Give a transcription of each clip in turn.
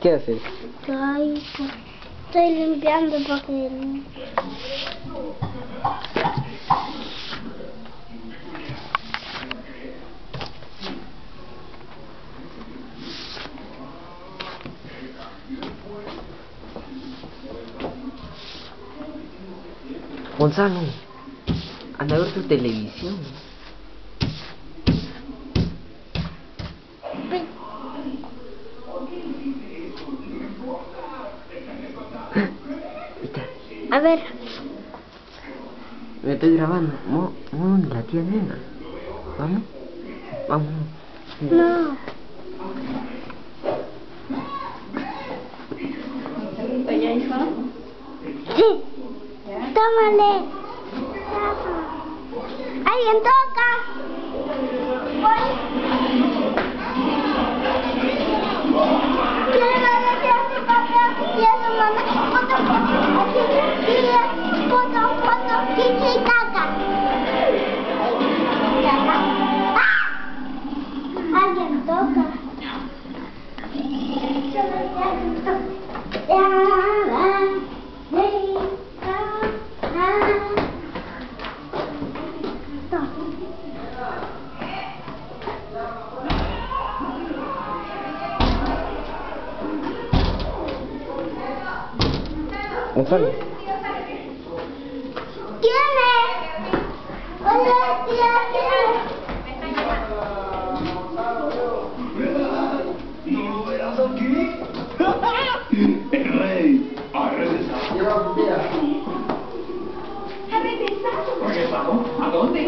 ¿Qué haces? Estoy, estoy limpiando porque... Gonzalo, anda a ver tu televisión. A ver, me estoy grabando. Mo, mo, la tía nena. ¿Vamos? Vamos. no. Sí. Tómale. Alguien toca. 我操！¿Quién es? Hola, tía, ¿quién ¿No verás aquí? El rey ha regresado. ¿Ha regresado? ¿Regresado? ¿A dónde?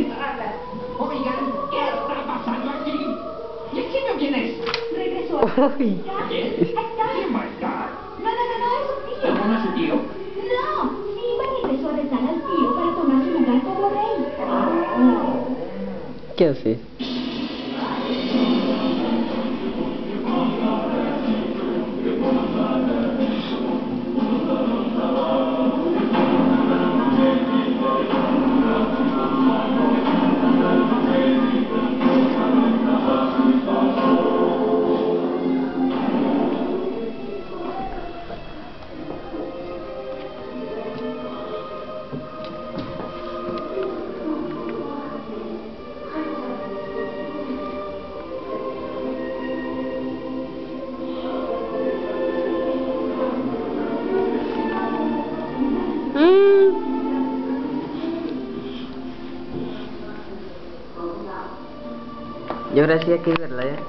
Oigan, ¿qué está pasando aquí? ¿Y quién es? Regresó. ¿Quién? कैसे? Y ahora sí hay que verla, ¿ya?